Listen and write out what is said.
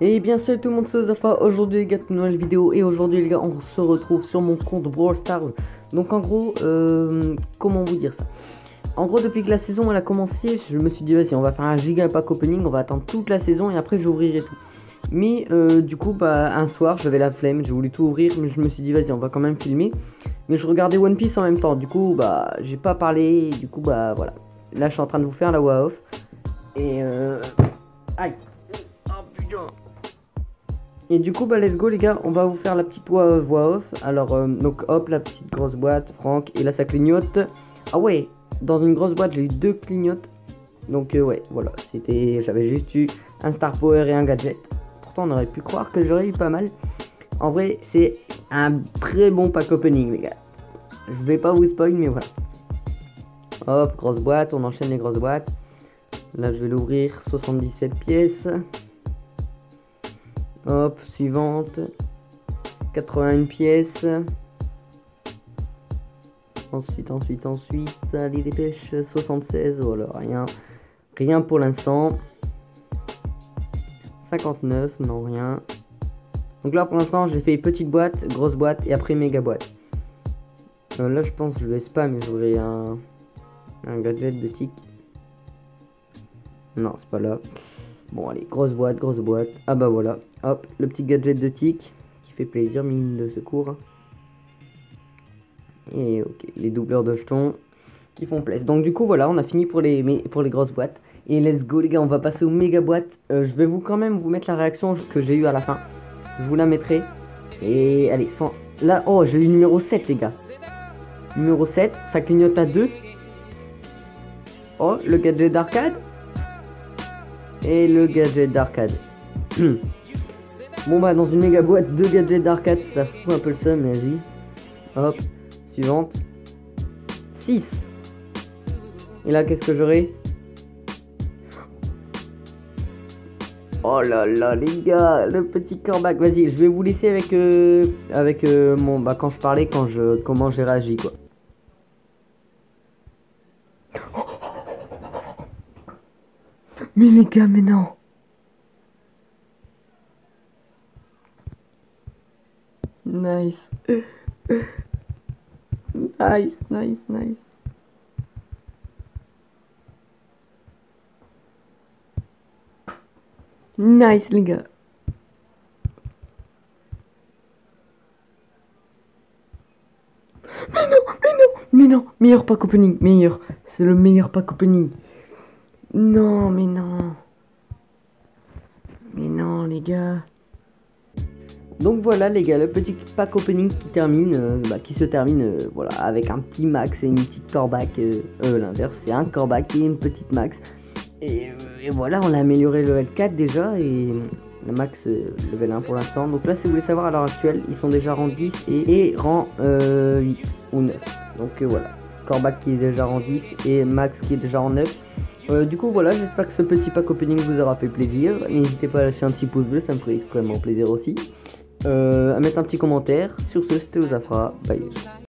Et bien salut tout le monde, c'est Zafa, aujourd'hui les gars, une nouvelle vidéo. Et aujourd'hui les gars on se retrouve sur mon compte Brawl Stars. Donc en gros, euh, comment vous dire ça? En gros depuis que la saison elle a commencé, je me suis dit vas-y on va faire un giga pack opening, on va attendre toute la saison et après j'ouvrirai tout. Mais euh, du coup bah un soir j'avais la flemme, j'ai voulu tout ouvrir mais je me suis dit vas-y on va quand même filmer. Mais je regardais One Piece en même temps, du coup bah j'ai pas parlé, du coup bah voilà. Là je suis en train de vous faire la voix off. Et euh... Aïe. Oh putain et du coup, bah, let's go, les gars. On va vous faire la petite voix, voix off. Alors, euh, donc, hop, la petite grosse boîte, Franck. Et là, ça clignote. Ah ouais, dans une grosse boîte, j'ai eu deux clignotes. Donc, euh, ouais, voilà. C'était. J'avais juste eu un Star Power et un gadget. Pourtant, on aurait pu croire que j'aurais eu pas mal. En vrai, c'est un très bon pack opening, les gars. Je vais pas vous spoil, mais voilà. Hop, grosse boîte. On enchaîne les grosses boîtes. Là, je vais l'ouvrir. 77 pièces. Hop, suivante. 81 pièces. Ensuite, ensuite, ensuite. Allez, dépêche. 76. Voilà, rien. Rien pour l'instant. 59, non, rien. Donc là, pour l'instant, j'ai fait petite boîte, grosse boîte et après méga boîte. Euh, là, je pense que je vais spam, j'aurai un, un gadget de tic. Non, c'est pas là. Bon, allez, grosse boîte, grosse boîte. Ah bah voilà. Hop, le petit gadget de tic qui fait plaisir, mine de secours. Et ok, les doubleurs de jetons qui font plaisir. Donc du coup, voilà, on a fini pour les, pour les grosses boîtes. Et let's go les gars, on va passer aux méga boîtes. Euh, je vais vous quand même vous mettre la réaction que j'ai eu à la fin. Je vous la mettrai. Et allez, sans... là, oh, j'ai eu numéro 7 les gars. Numéro 7, ça clignote à 2. Oh, le gadget d'arcade et le gadget d'arcade. bon bah dans une méga boîte, deux gadgets d'arcade, ça fout un peu le seum, mais vas-y. Hop, suivante. 6. Et là, qu'est-ce que j'aurai? Oh là là les gars, le petit comeback. Vas-y, je vais vous laisser avec euh, avec euh, mon bah quand je parlais, quand je comment j'ai réagi quoi. Mais les gars, mais non. Nice. nice, nice, nice. Nice, les gars. Mais non, mais non, mais non, meilleur pack opening, meilleur. C'est le meilleur pack opening. Non, mais non. Mais non, les gars. Donc voilà les gars, le petit pack opening qui termine, euh, bah, qui se termine euh, voilà, avec un petit max et une petite corbac, euh, euh l'inverse c'est un corbac et une petite max. Et, voilà, on a amélioré le level 4 déjà et le max level 1 pour l'instant. Donc là si vous voulez savoir à l'heure actuelle, ils sont déjà rang 10 et, et rang 8 ou 9. Donc voilà, corbac qui est déjà rang 10 et max qui est déjà en 9. Euh, du coup voilà, j'espère que ce petit pack opening vous aura fait plaisir. N'hésitez pas à lâcher un petit pouce bleu, ça me ferait extrêmement plaisir aussi. Euh, à mettre un petit commentaire. Sur ce, c'était Osafra. Bye.